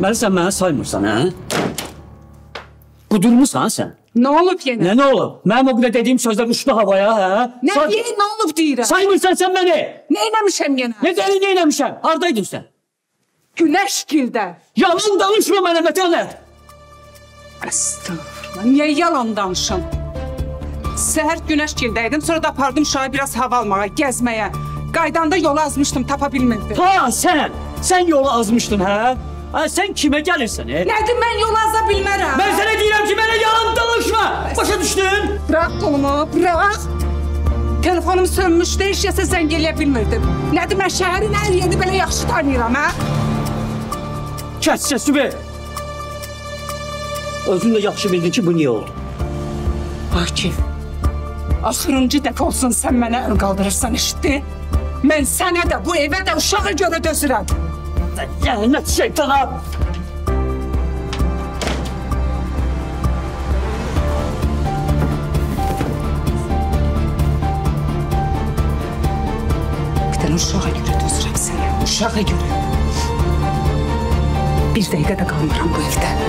Deməli sən məni saymırsan, hə? Qudurmusan sən? Nə olub yenə? Nə nə olub? Mənim o qədər dediyim sözlər uçdu havaya, hə? Nə Say- deyir, nə olub deyirəm? Saymırsan sən məni. Nə eləmişəm yenə? Ne deli ne eləmişəm? Hardaydın sən? Günəş gildə. Yalan danışma mənə Mətənət. Estağfurullah. Niyə yalan danışım? Səhər günəş gildəydim, sonra da apardım uşağı biraz hava almağa, gəzməyə. Qaydanda yolu azmışdım, tapa bilmirdim. Ha sən, sən yolu azmışdın hə? Ha sən kimə gəlirsən? E? Nədir mən yolu aza bilmərəm? Mən sənə deyirəm ki, mənə yalan danışma. Başa düşdün? Bırak kolumu, bırak. Telefonum sönmüşdü, heç kəsə zəng eləyə bilmirdim. Nədir mən şəhərin hər yerini belə yaxşı tanıyıram, hə? Kəs səsi ver. Özün də yaxşı bildin ki, bu niyə oldu. Akif, axırıncı dəfə olsun sən mənə əl qaldırırsan, eşitdin? Mən sənə də, bu evə də uşağa görə dözürəm. Lənət şeytana. Bir dənə uşağa görə dözürəm sənə, uşağa görə. Bir dəqiqə də qalmıram bu evdə.